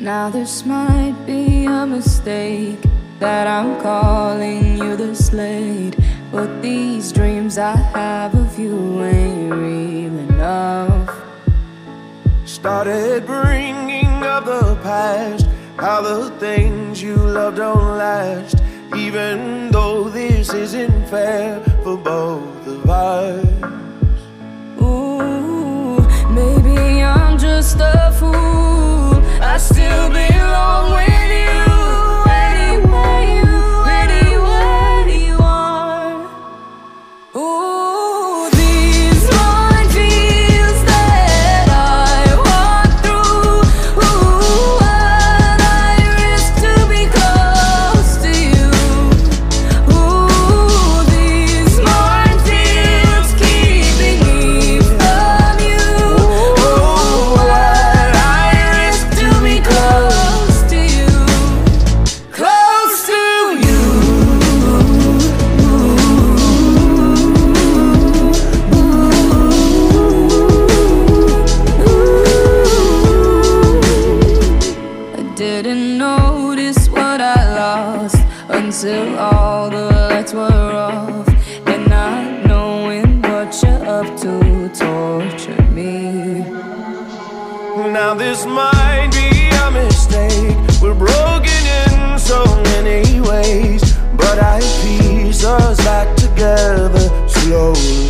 Now this might be a mistake that I'm calling you this late, but these dreams I have of you ain't real enough. Started bringing up the past, how the things you love don't last, even though this isn't fair for both of us. Didn't notice what I lost until all the lights were off, and not knowing what you're up to tortured me. Now this might be a mistake. We're broken in so many ways, but I piece us back together slowly.